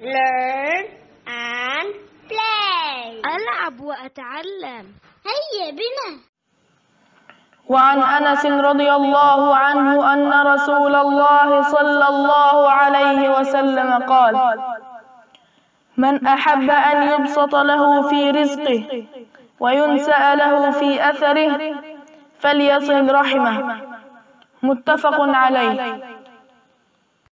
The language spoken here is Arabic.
learn and play. ألعب وأتعلم. هيا بنا. وعن أنس رضي الله عنه أن رسول الله صلى الله عليه وسلم قال من أحب أن يبسط له في رزقه وينسأ له في أثره فليصل رحمه. متفق عليه.